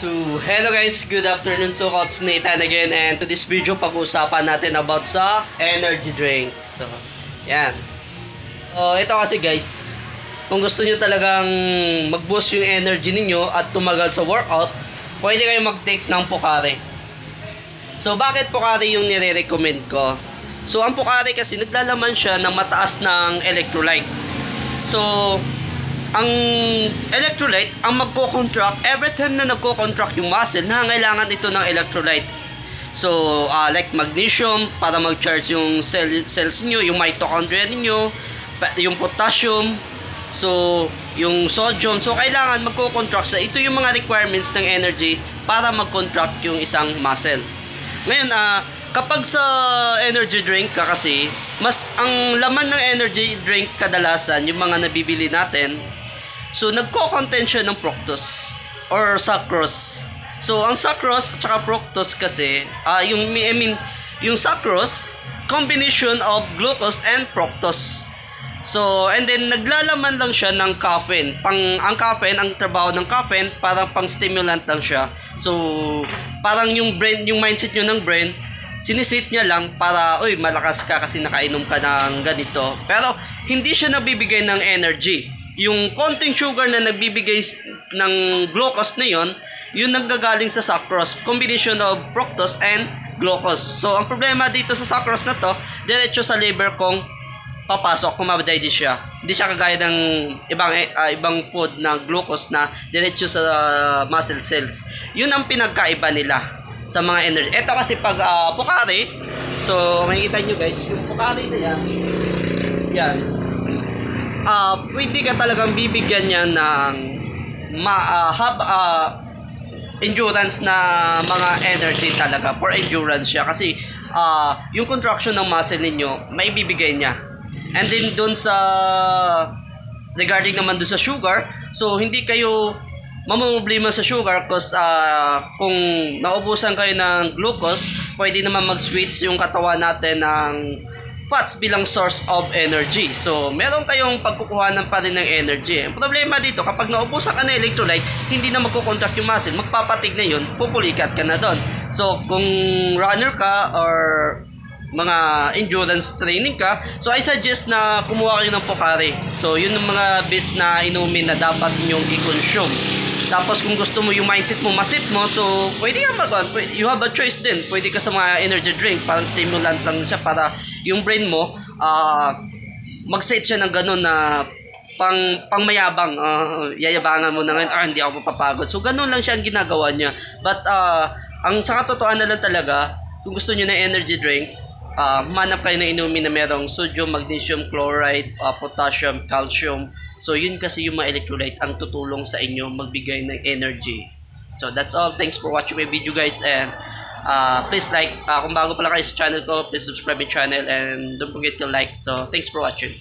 So, hello guys, good afternoon. So, Coach Nathan again and to this video pag-uusapan natin about sa energy drink. So, yan. So, ito kasi guys, kung gusto nyo talagang mag-boost yung energy ninyo at tumagal sa workout, pwede kayo mag-take ng Pocari. So, bakit Pocari yung nire-recommend ko? So, ang Pocari kasi naglalaman siya ng mataas ng electrolyte. So, ang electrolyte, ang magko-contract, every time na nagko-contract yung muscle, nangangailangan ito ng electrolyte. So, uh, like magnesium, para mag-charge yung cell, cells niyo, yung mitochondria niyo, yung potassium, so, yung sodium. So, kailangan magko-contract sa ito yung mga requirements ng energy para mag-contract yung isang muscle. Ngayon, ah, kapag sa energy drink ka kasi, mas ang laman ng energy drink kadalasan, yung mga nabibili natin, so nagko-content siya ng fructose or sucrose. So, ang sucrose at saka fructose kasi, ah yung, I mean, yung sucrose, combination of glucose and fructose. So, and then naglalaman lang siya ng caffeine. Pang ang caffeine, ang trabaho ng caffeine, parang pang stimulant lang siya. So, parang yung brain, yung mindset nyo ng brain, sinisit niya lang para, uy, malakas ka kasi nakainom ka ng ganito. Pero, hindi siya nabibigay ng energy. Yung konting sugar na nagbibigay ng glucose na yon, yun nanggagaling sa sucrose. Combination of fructose and glucose. So, ang problema dito sa sucrose na to, diretso sa liver kong papasok kung ma-digest siya. Hindi siya kagaya ng ibang ah, ibang food na glucose na diretso sa ah, muscle cells. Yun ang pinagkaiba nila sa mga energy. Ito kasi pag uh, Pocari, so makikita nyo guys, yung Pocari na yan, yan, ah pwede ka talagang bibigyan niya ng ma, ah, hab, ah, endurance na mga energy talaga. For endurance siya. Kasi ah yung contraction ng muscle ninyo may bibigay niya. And then dun sa regarding naman dun sa sugar so hindi kayo mamumblema sa sugar cause ah, kung naubusan kayo ng glucose pwede naman mag-switch yung katawan natin ng fats bilang source of energy. So, meron kayong pagkukuhanan pa rin ng energy. Ang problema dito, kapag naubusan ka ng electrolyte, hindi na magkukontract yung muscle. Magpapatig na yun, pupulikat ka na doon. So, kung runner ka or mga endurance training ka, so I suggest na kumuha kayo ng Pocari. So, yun ang mga best na inumin na dapat nyong i-consume. Tapos kung gusto mo yung mindset mo, masit mo, so pwede ka mag you have a choice din. Pwede ka sa mga energy drink, parang stimulant lang siya para yung brain mo, ah mag-set siya ng ganun na pang pangmayabang, ah, yayabangan mo na ngayon, ah, hindi ako mapapagod. So, ganun lang siya ang ginagawa niya. But, ah, ang sa katotohanan na lang talaga, kung gusto niyo ng energy drink, ah manap kayo ng inumin na merong sodium, magnesium, chloride, ah, potassium, calcium. So, yun kasi yung mga electrolyte ang tutulong sa inyo magbigay ng energy. So, that's all. Thanks for watching my video, guys. And, uh, please like, uh, kung bago pala kayo sa channel ko, please subscribe my channel and don't forget to like. So, thanks for watching.